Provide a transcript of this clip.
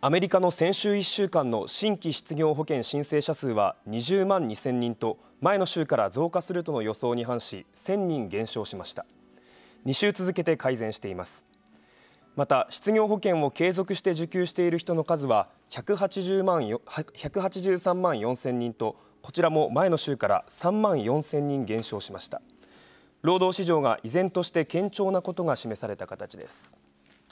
アメリカの先週1週間の新規失業保険申請者数は20万2000人と前の週から増加するとの予想に反し1000人減少しました。2週続けて改善しています。また失業保険を継続して受給している人の数は180万183万4000人とこちらも前の週から3万4000人減少しました。労働市場が依然として堅調なことが示された形です。